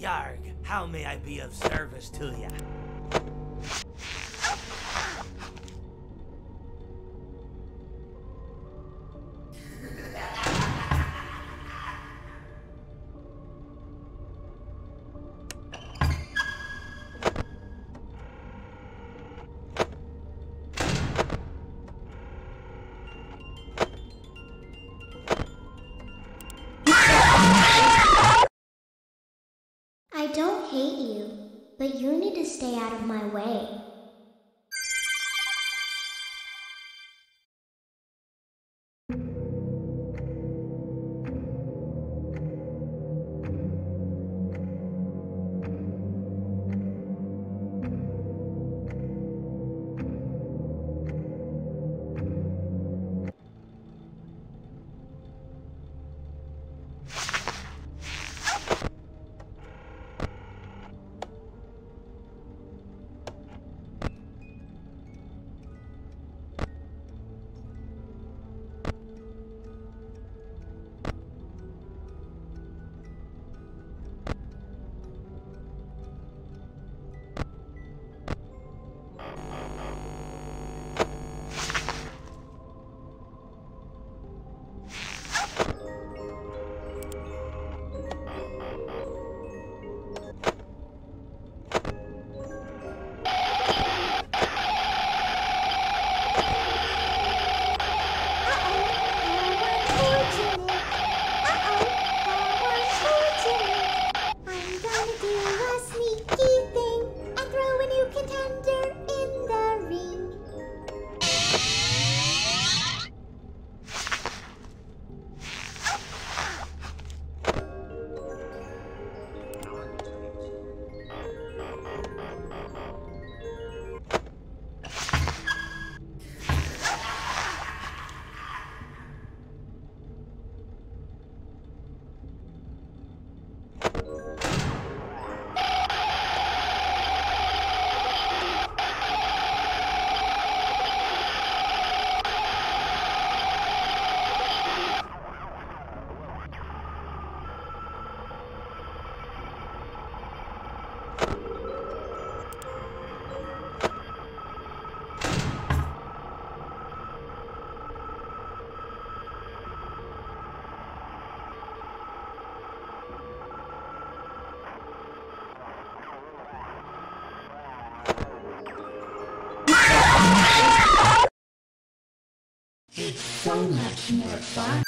Yarg, how may I be of service to ya? I don't hate you, but you need to stay out of my way. It's so much more fun